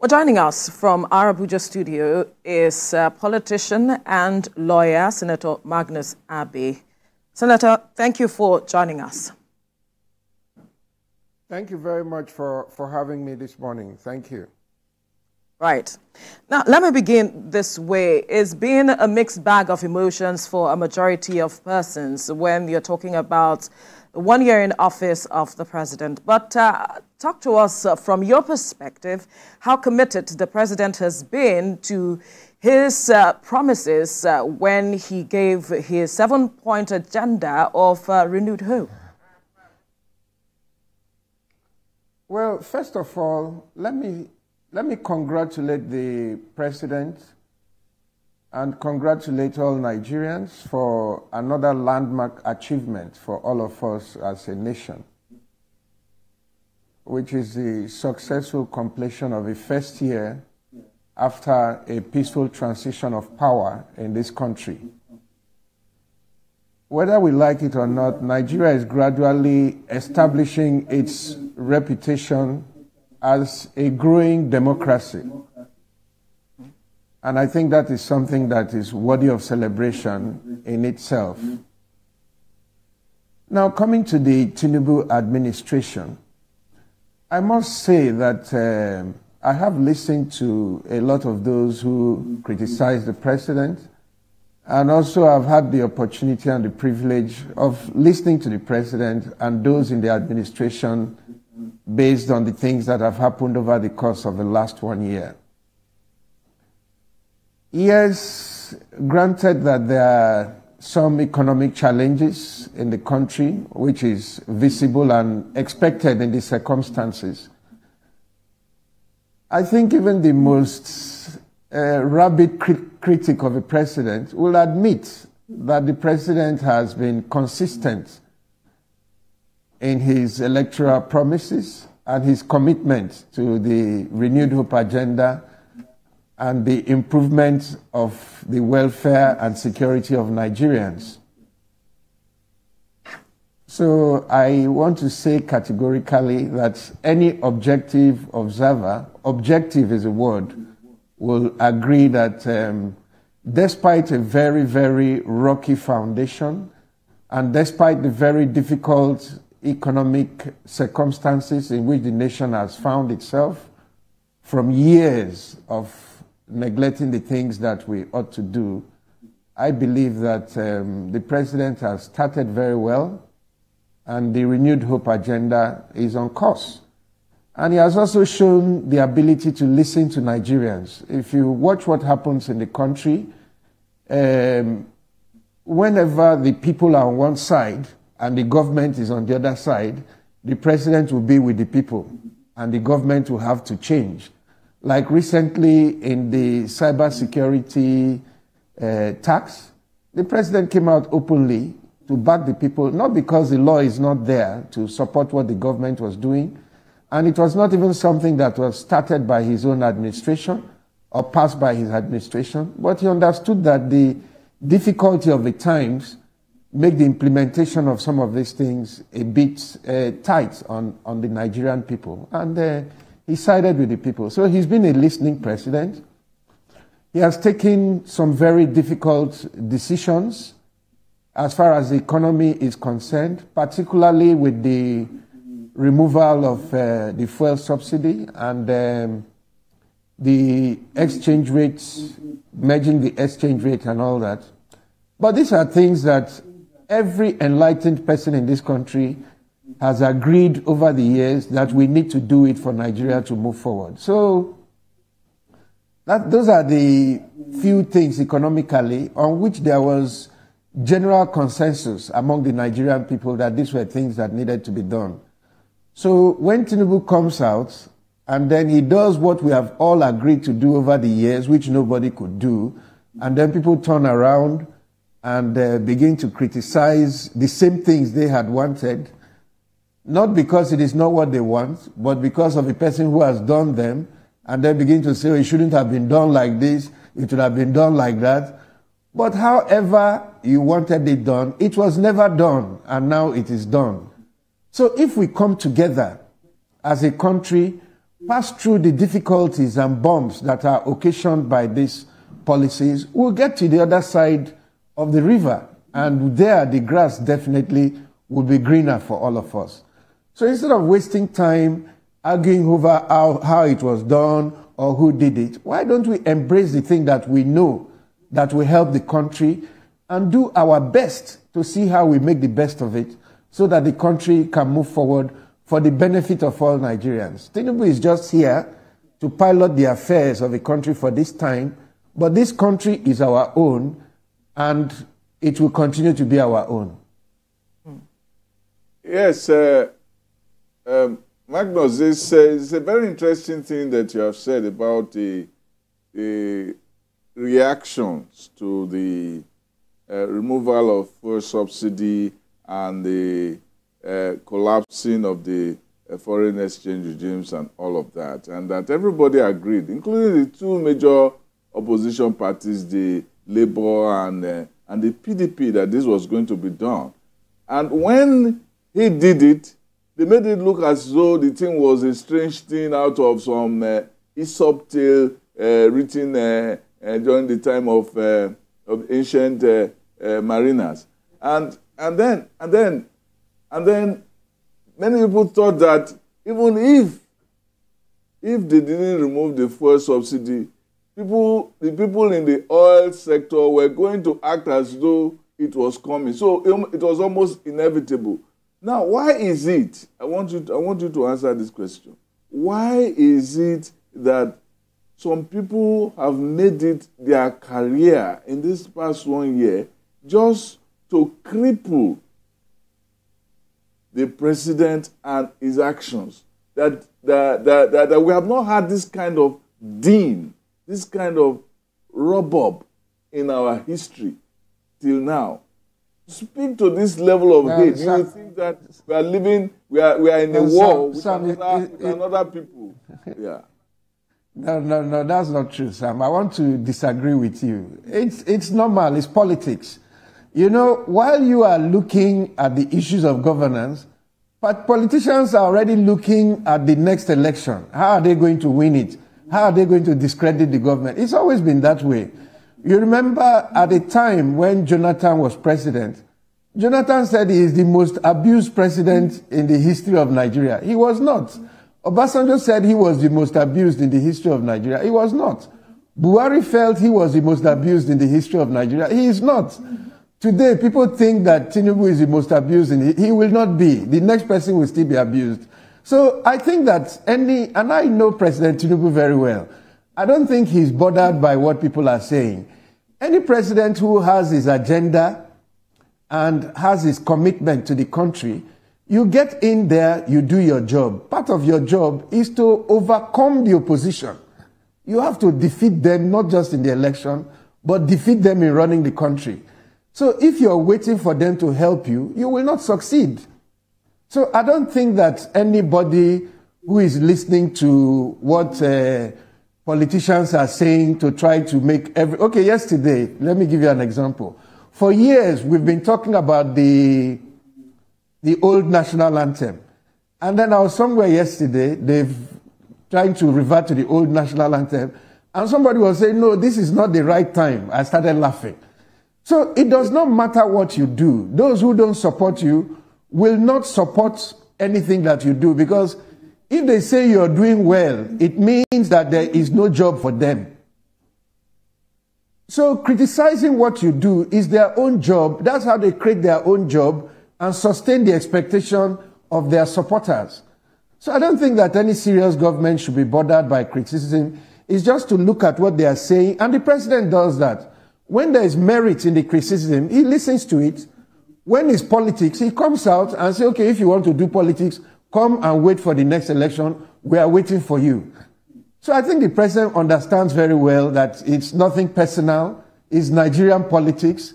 Well, joining us from our Abuja studio is uh, politician and lawyer, Senator Magnus Abbey. Senator, thank you for joining us. Thank you very much for, for having me this morning. Thank you. Right. Now, let me begin this way. It's been a mixed bag of emotions for a majority of persons when you're talking about the one year in office of the president. But uh, talk to us uh, from your perspective how committed the president has been to his uh, promises uh, when he gave his seven point agenda of uh, renewed hope. Well, first of all, let me, let me congratulate the president and congratulate all Nigerians for another landmark achievement for all of us as a nation, which is the successful completion of the first year after a peaceful transition of power in this country. Whether we like it or not, Nigeria is gradually establishing its reputation as a growing democracy. And I think that is something that is worthy of celebration in itself. Now, coming to the Tinubu administration, I must say that uh, I have listened to a lot of those who criticize the president, and also I've had the opportunity and the privilege of listening to the president and those in the administration based on the things that have happened over the course of the last one year. Yes, granted that there are some economic challenges in the country, which is visible and expected in the circumstances. I think even the most uh, rabid crit critic of a president will admit that the president has been consistent in his electoral promises and his commitment to the renewed hope agenda and the improvement of the welfare and security of Nigerians. So I want to say categorically that any objective observer, objective is a word, will agree that um, despite a very, very rocky foundation and despite the very difficult economic circumstances in which the nation has found itself from years of neglecting the things that we ought to do, I believe that um, the president has started very well and the renewed hope agenda is on course. And he has also shown the ability to listen to Nigerians. If you watch what happens in the country, um, whenever the people are on one side and the government is on the other side, the president will be with the people and the government will have to change. Like recently in the cybersecurity uh, tax, the president came out openly to back the people, not because the law is not there to support what the government was doing, and it was not even something that was started by his own administration or passed by his administration, but he understood that the difficulty of the times make the implementation of some of these things a bit uh, tight on, on the Nigerian people. And uh, he sided with the people. So he's been a listening president. He has taken some very difficult decisions as far as the economy is concerned, particularly with the removal of uh, the fuel subsidy and um, the exchange rates, merging the exchange rate and all that. But these are things that every enlightened person in this country has agreed over the years that we need to do it for Nigeria to move forward. So that, those are the few things economically on which there was general consensus among the Nigerian people that these were things that needed to be done. So when Tinubu comes out and then he does what we have all agreed to do over the years, which nobody could do, and then people turn around and uh, begin to criticize the same things they had wanted, not because it is not what they want, but because of a person who has done them, and they begin to say, oh, it shouldn't have been done like this, it should have been done like that. But however you wanted it done, it was never done, and now it is done. So if we come together as a country pass through the difficulties and bumps that are occasioned by these policies, we'll get to the other side of the river. And there, the grass definitely will be greener for all of us. So instead of wasting time arguing over how, how it was done or who did it, why don't we embrace the thing that we know that will help the country and do our best to see how we make the best of it so that the country can move forward for the benefit of all Nigerians. Tinubu is just here to pilot the affairs of the country for this time, but this country is our own and it will continue to be our own. Yes, uh, um, Magnus, it's, uh, it's, a very interesting thing that you have said about the, the reactions to the uh, removal of fuel subsidy and the uh, collapsing of the uh, foreign exchange regimes and all of that, and that everybody agreed, including the two major opposition parties, the Labour and, uh, and the PDP, that this was going to be done. And when he did it, they made it look as though the thing was a strange thing out of some uh, Aesop tale uh, written uh, uh, during the time of, uh, of ancient uh, uh, mariners. And, and, then, and, then, and then many people thought that even if, if they didn't remove the fuel subsidy, people, the people in the oil sector were going to act as though it was coming. So it was almost inevitable. Now, why is it? I want you. To, I want you to answer this question. Why is it that some people have made it their career in this past one year just to cripple the president and his actions? That that, that, that, that we have not had this kind of din, this kind of rubub in our history till now speak to this level of hate. Do you think that we are living, we are, we are in a war with, Sam, another, it, it, with another people? Yeah. No, no, no, that's not true, Sam. I want to disagree with you. It's, it's normal, it's politics. You know, while you are looking at the issues of governance, but politicians are already looking at the next election. How are they going to win it? How are they going to discredit the government? It's always been that way. You remember at the time when Jonathan was president, Jonathan said he is the most abused president in the history of Nigeria. He was not. Obasanjo said he was the most abused in the history of Nigeria. He was not. Buhari felt he was the most abused in the history of Nigeria. He is not. Today, people think that Tinubu is the most abused. In, he will not be. The next person will still be abused. So I think that any, and I know President Tinubu very well. I don't think he's bothered by what people are saying. Any president who has his agenda and has his commitment to the country, you get in there, you do your job. Part of your job is to overcome the opposition. You have to defeat them, not just in the election, but defeat them in running the country. So if you're waiting for them to help you, you will not succeed. So I don't think that anybody who is listening to what uh, politicians are saying to try to make every. Okay, yesterday, let me give you an example. For years, we've been talking about the, the old national anthem. And then I was somewhere yesterday, they've trying to revert to the old national anthem. And somebody was saying, no, this is not the right time. I started laughing. So it does not matter what you do. Those who don't support you will not support anything that you do because if they say you're doing well, it means that there is no job for them. So criticizing what you do is their own job. That's how they create their own job and sustain the expectation of their supporters. So I don't think that any serious government should be bothered by criticism. It's just to look at what they are saying. And the president does that. When there is merit in the criticism, he listens to it. When it's politics, he comes out and says, okay, if you want to do politics, Come and wait for the next election. We are waiting for you. So I think the president understands very well that it's nothing personal. It's Nigerian politics.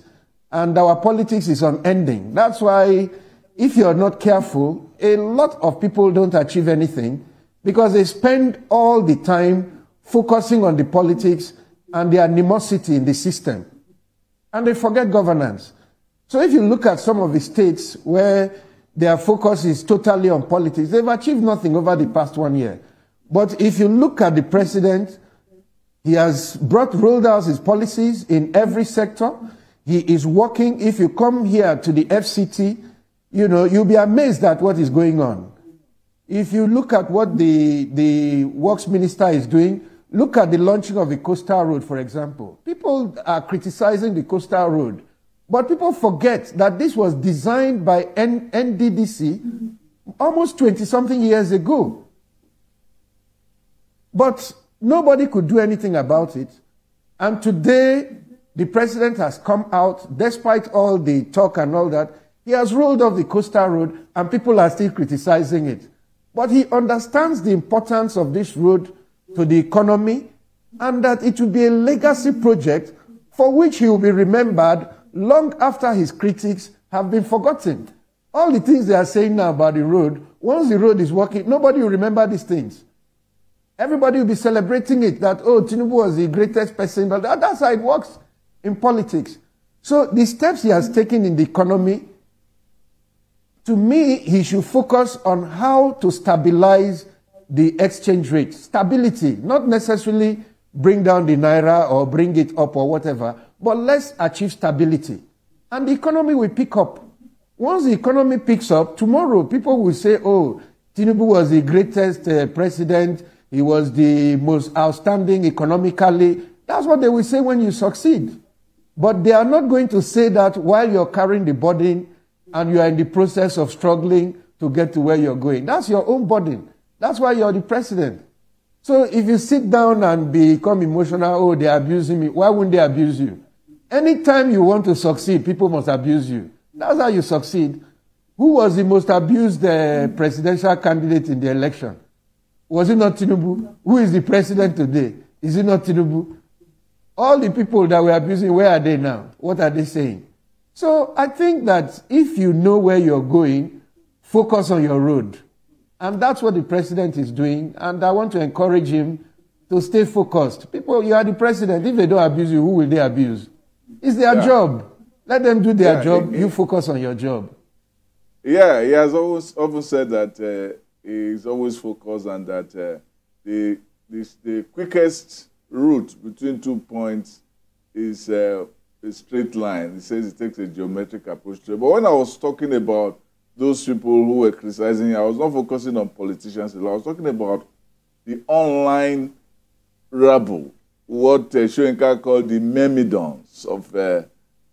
And our politics is unending. That's why if you're not careful, a lot of people don't achieve anything because they spend all the time focusing on the politics and the animosity in the system. And they forget governance. So if you look at some of the states where their focus is totally on politics. They've achieved nothing over the past one year. But if you look at the president, he has brought, rolled out his policies in every sector. He is working. If you come here to the FCT, you know, you'll be amazed at what is going on. If you look at what the, the works minister is doing, look at the launching of the coastal road, for example. People are criticizing the coastal road, but people forget that this was designed by N- NDDC almost 20 something years ago. But nobody could do anything about it. And today, the president has come out, despite all the talk and all that, he has rolled off the coastal road and people are still criticizing it. But he understands the importance of this road to the economy and that it will be a legacy project for which he will be remembered long after his critics have been forgotten. All the things they are saying now about the road, once the road is working, nobody will remember these things. Everybody will be celebrating it that, oh, Tinubu was the greatest person, but that's how it works in politics. So the steps he has taken in the economy, to me, he should focus on how to stabilize the exchange rate. Stability, not necessarily bring down the naira or bring it up or whatever, but let's achieve stability. And the economy will pick up. Once the economy picks up, tomorrow people will say, oh, Tinubu was the greatest uh, president he was the most outstanding economically. That's what they will say when you succeed. But they are not going to say that while you're carrying the burden and you are in the process of struggling to get to where you're going. That's your own burden. That's why you're the president. So if you sit down and become emotional, oh, they're abusing me, why wouldn't they abuse you? Anytime you want to succeed, people must abuse you. That's how you succeed. Who was the most abused uh, presidential candidate in the election? Was it not Tinubu? Who is the president today? Is it not Tinubu? All the people that were abusing, where are they now? What are they saying? So I think that if you know where you're going, focus on your road. And that's what the president is doing. And I want to encourage him to stay focused. People, you are the president. If they don't abuse you, who will they abuse? It's their yeah. job. Let them do their yeah, job. It, you focus on your job. Yeah, he has always often said that uh, is always focused on that uh, the, the, the quickest route between two points is uh, a straight line. He says it takes a geometric approach to it. But when I was talking about those people who were criticizing, I was not focusing on politicians. I was talking about the online rabble, what uh, Soyinka called the myrmidons of uh,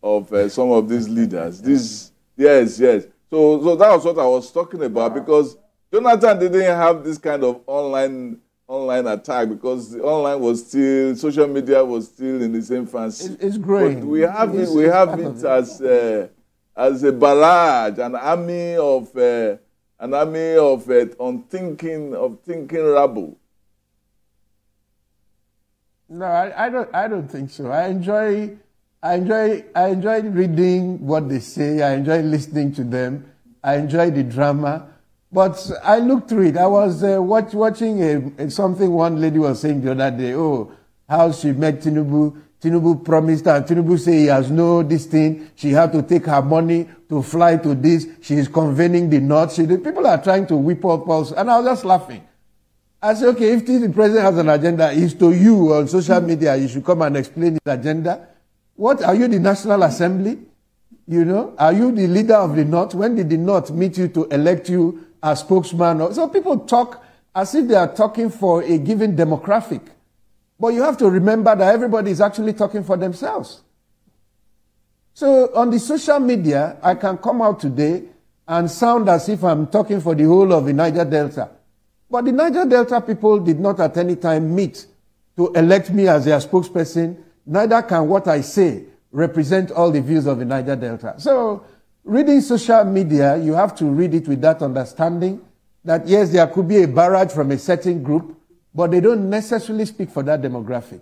of uh, some of these leaders. This, yes, yes. So, so that was what I was talking about because Jonathan didn't have this kind of online online attack because the online was still social media was still in its infancy. It's growing. But we have it. We have it as uh, as a barrage, an army of uh, an army of uh, unthinking of thinking rabble. No, I, I don't. I don't think so. I enjoy. I enjoy. I enjoy reading what they say. I enjoy listening to them. I enjoy the drama. But I looked through it. I was uh, watch, watching a, a, something one lady was saying the other day. Oh, how she met Tinubu. Tinubu promised her. Tinubu say he has no this thing. She had to take her money to fly to this. She is convening the North. She, the people are trying to whip up us. And I was just laughing. I say, okay, if the president has an agenda, it's to you on social media. You should come and explain his agenda. What are you, the National Assembly? You know, are you the leader of the North? When did the North meet you to elect you as spokesman. So people talk as if they are talking for a given demographic. But you have to remember that everybody is actually talking for themselves. So on the social media, I can come out today and sound as if I'm talking for the whole of the Niger Delta. But the Niger Delta people did not at any time meet to elect me as their spokesperson. Neither can what I say represent all the views of the Niger Delta. So Reading social media, you have to read it with that understanding that yes, there could be a barrage from a certain group, but they don't necessarily speak for that demographic.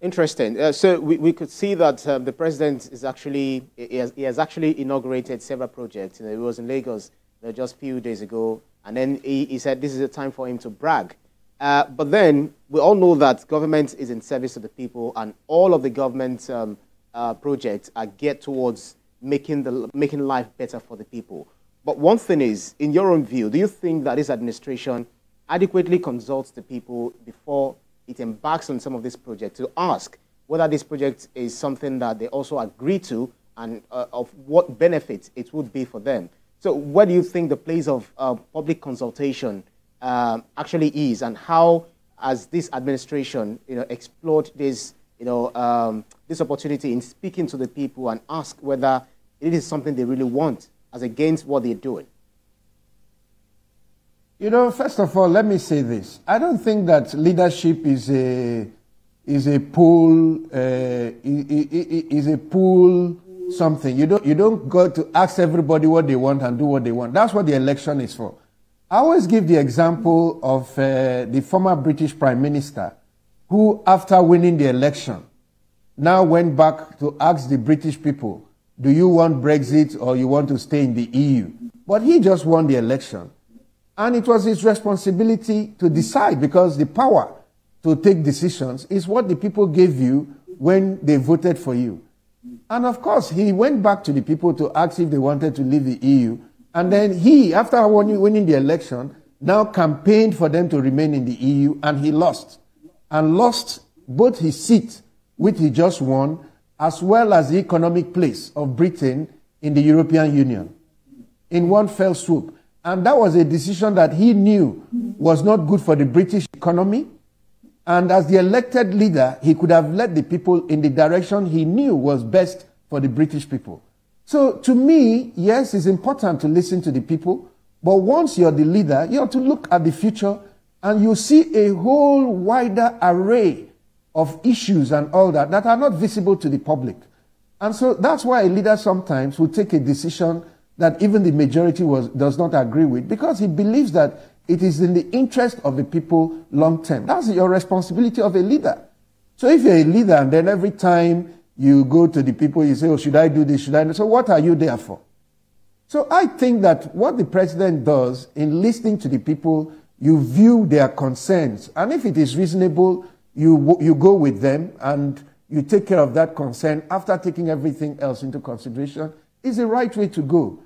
Interesting. Uh, so we, we could see that um, the president is actually, he has, he has, actually inaugurated several projects. You know, he was in Lagos you know, just a few days ago, and then he, he said this is a time for him to brag. Uh, but then we all know that government is in service of the people, and all of the government um, uh, projects are geared towards making, the, making life better for the people. But one thing is, in your own view, do you think that this administration adequately consults the people before it embarks on some of these projects to ask whether this project is something that they also agree to and uh, of what benefits it would be for them. So what do you think the place of uh, public consultation um, actually is and how has this administration you know, explored this, you know, um, this opportunity in speaking to the people and ask whether it is something they really want as against what they're doing? You know, first of all, let me say this. I don't think that leadership is a is a pool uh, is a pool something. You don't you don't go to ask everybody what they want and do what they want. That's what the election is for. I always give the example of uh, the former British Prime Minister, who, after winning the election, now went back to ask the British people, "Do you want Brexit or you want to stay in the EU?" But he just won the election. And it was his responsibility to decide because the power to take decisions is what the people gave you when they voted for you. And of course, he went back to the people to ask if they wanted to leave the EU. And then he, after winning the election, now campaigned for them to remain in the EU and he lost. And lost both his seat, which he just won, as well as the economic place of Britain in the European Union in one fell swoop. And that was a decision that he knew was not good for the British economy. And as the elected leader, he could have led the people in the direction he knew was best for the British people. So to me, yes, it's important to listen to the people. But once you're the leader, you have to look at the future and you see a whole wider array of issues and all that that are not visible to the public. And so that's why a leader sometimes will take a decision that even the majority was, does not agree with because he believes that it is in the interest of the people long term. That's your responsibility of a leader. So if you're a leader and then every time you go to the people, you say, oh, should I do this? Should I? So what are you there for? So I think that what the president does in listening to the people, you view their concerns. And if it is reasonable, you, you go with them and you take care of that concern after taking everything else into consideration is the right way to go.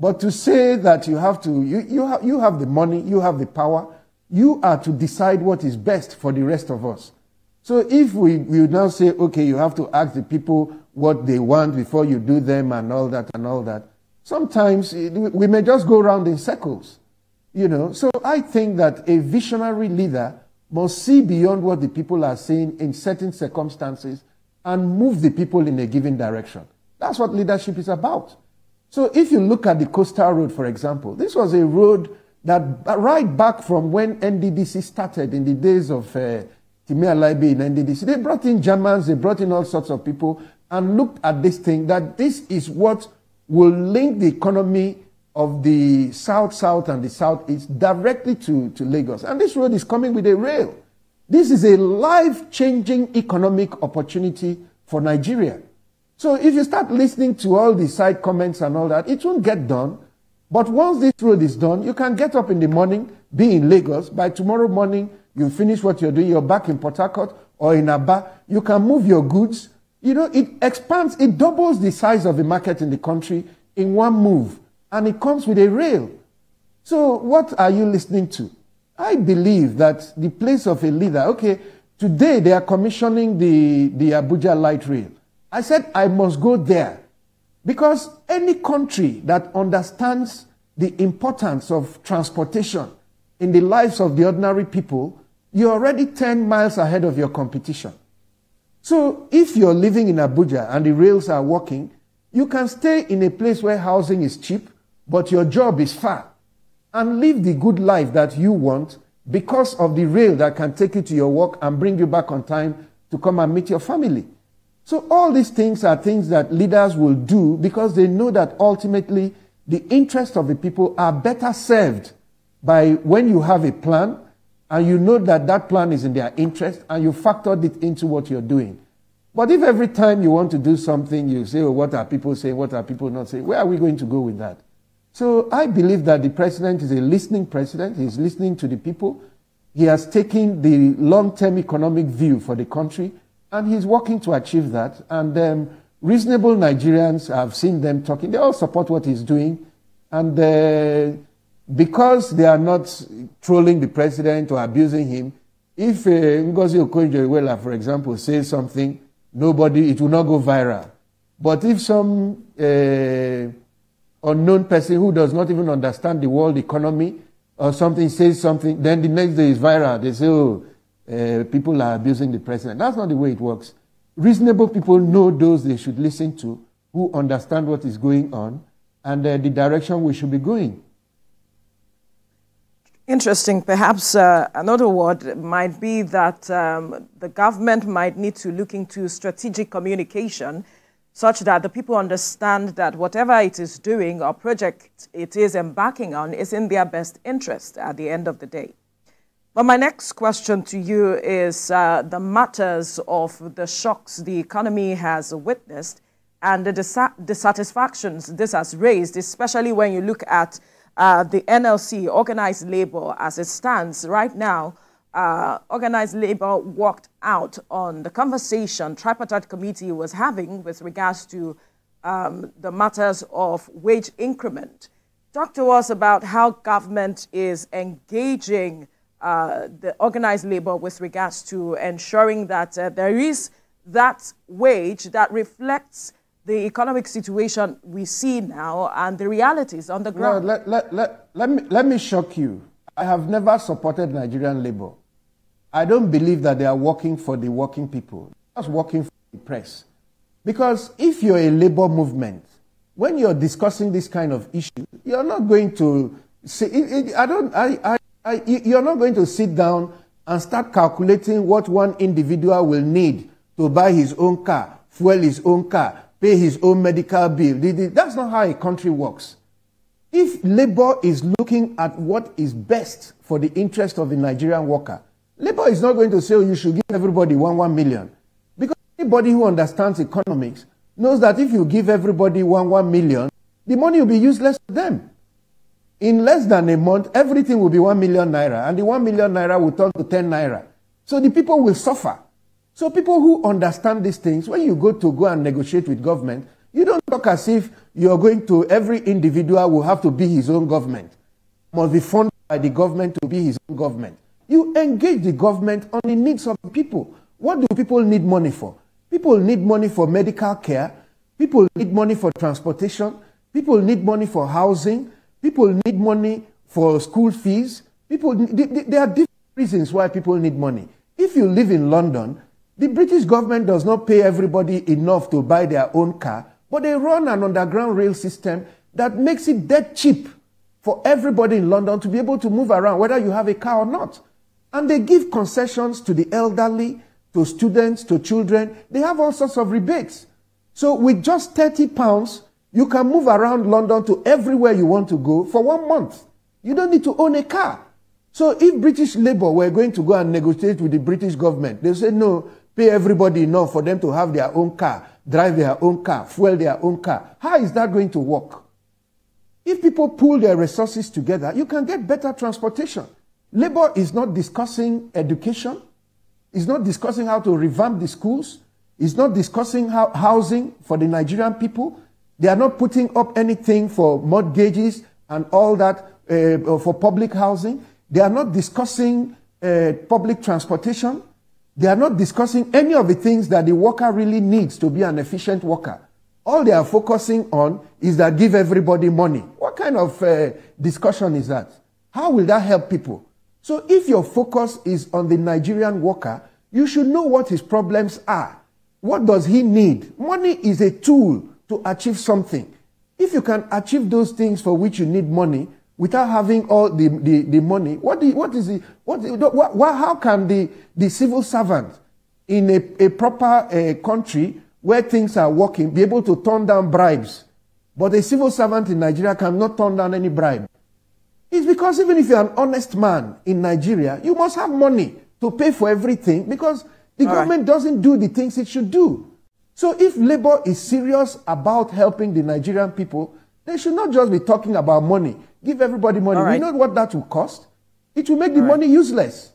But to say that you have to, you, you, have, you have the money, you have the power, you are to decide what is best for the rest of us. So if we, we now say, okay, you have to ask the people what they want before you do them and all that and all that, sometimes we may just go around in circles. You know, so I think that a visionary leader must see beyond what the people are saying in certain circumstances and move the people in a given direction. That's what leadership is about. So if you look at the coastal road, for example, this was a road that right back from when NDDC started in the days of uh, Timi Alaibe in NDDC, they brought in Germans, they brought in all sorts of people and looked at this thing that this is what will link the economy of the south, south, and the south, southeast directly to, to Lagos. And this road is coming with a rail. This is a life changing economic opportunity for Nigeria. So if you start listening to all the side comments and all that, it won't get done. But once this road is done, you can get up in the morning, be in Lagos. By tomorrow morning, you finish what you're doing, you're back in Port Harcourt or in Aba. You can move your goods. You know, it expands, it doubles the size of the market in the country in one move. And it comes with a rail. So what are you listening to? I believe that the place of a leader, okay, today they are commissioning the, the Abuja light rail. I said, I must go there. Because any country that understands the importance of transportation in the lives of the ordinary people, you're already 10 miles ahead of your competition. So if you're living in Abuja and the rails are working, you can stay in a place where housing is cheap, but your job is far, and live the good life that you want because of the rail that can take you to your work and bring you back on time to come and meet your family. So all these things are things that leaders will do because they know that ultimately the interests of the people are better served by when you have a plan and you know that that plan is in their interest and you factored it into what you're doing. But if every time you want to do something, you say, oh, what are people saying? What are people not saying? Where are we going to go with that? So I believe that the president is a listening president. He's listening to the people. He has taken the long-term economic view for the country and he's working to achieve that. And um, reasonable Nigerians, I've seen them talking, they all support what he's doing. And uh, because they are not trolling the president or abusing him, if uh, Ngozi Okonjo-Iweala, for example, says something, nobody, it will not go viral. But if some uh, unknown person who does not even understand the world economy or something says something, then the next day is viral. They say, oh, uh, people are abusing the president. That's not the way it works. Reasonable people know those they should listen to, who understand what is going on, and uh, the direction we should be going. Interesting. Perhaps uh, another word might be that um, the government might need to look into strategic communication such that the people understand that whatever it is doing or project it is embarking on is in their best interest at the end of the day. But my next question to you is uh, the matters of the shocks the economy has witnessed and the dissatisfactions this has raised, especially when you look at uh, the NLC, organized labor, as it stands right now, uh, organized labor walked out on the conversation tripartite committee was having with regards to um, the matters of wage increment. Talk to us about how government is engaging uh, the organized labor with regards to ensuring that uh, there is that wage that reflects the economic situation we see now and the realities on the ground. let, let, let, let, me, let me shock you. I have never supported Nigerian labor. I don't believe that they are working for the working people. Just working for the press. Because if you're a labor movement, when you're discussing this kind of issue, you're not going to say, I don't, I, I, you're not going to sit down and start calculating what one individual will need to buy his own car, fuel his own car, pay his own medical bill. That's not how a country works. If labor is looking at what is best for the interest of the Nigerian worker, labor is not going to say, oh, you should give everybody one, one million. Because anybody who understands economics knows that if you give everybody one, one million, the money will be useless to them. In less than a month, everything will be one million naira, and the one million naira will turn to 10 naira. So the people will suffer. So people who understand these things, when you go to go and negotiate with government, you don't talk as if you're going to, every individual will have to be his own government, must be funded by the government to be his own government. You engage the government on the needs of people. What do people need money for? People need money for medical care. People need money for transportation. People need money for housing. People need money for school fees. People, there are different reasons why people need money. If you live in London, the British government does not pay everybody enough to buy their own car, but they run an underground rail system that makes it dead cheap for everybody in London to be able to move around, whether you have a car or not. And they give concessions to the elderly, to students, to children. They have all sorts of rebates. So with just 30 pounds, you can move around London to everywhere you want to go for one month. You don't need to own a car. So if British Labour were going to go and negotiate with the British government, they say, no, pay everybody enough for them to have their own car, drive their own car, fuel their own car. How is that going to work? If people pool their resources together, you can get better transportation. Labour is not discussing education. It's not discussing how to revamp the schools. It's not discussing how housing for the Nigerian people. They are not putting up anything for mortgages and all that uh, for public housing. They are not discussing uh, public transportation. They are not discussing any of the things that the worker really needs to be an efficient worker. All they are focusing on is that give everybody money. What kind of uh, discussion is that? How will that help people? So if your focus is on the Nigerian worker, you should know what his problems are. What does he need? Money is a tool to achieve something. If you can achieve those things for which you need money, without having all the, the, the money, what, the, what is the, what, what, what, how can the, the civil servant in a, a proper uh, country where things are working be able to turn down bribes? But a civil servant in Nigeria cannot turn down any bribe. It's because even if you're an honest man in Nigeria, you must have money to pay for everything because the all government right. doesn't do the things it should do. So if Labour is serious about helping the Nigerian people, they should not just be talking about money. Give everybody money. Right. We know what that will cost. It will make the money useless.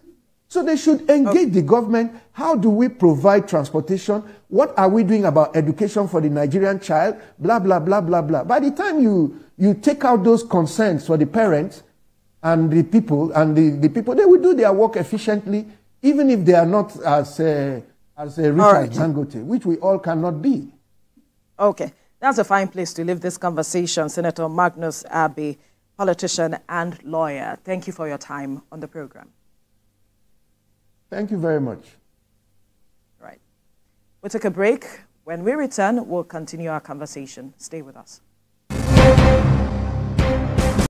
So they should engage okay. the government. How do we provide transportation? What are we doing about education for the Nigerian child? Blah, blah, blah, blah, blah. By the time you, you take out those concerns for the parents, and the people, and the, the people, they will do their work efficiently, even if they are not as, uh, as uh, rich right. Dangote, which we all cannot be. Okay, that's a fine place to leave this conversation. Senator Magnus Abbey, politician and lawyer. Thank you for your time on the program. Thank you very much. Right. We'll take a break. When we return, we'll continue our conversation. Stay with us.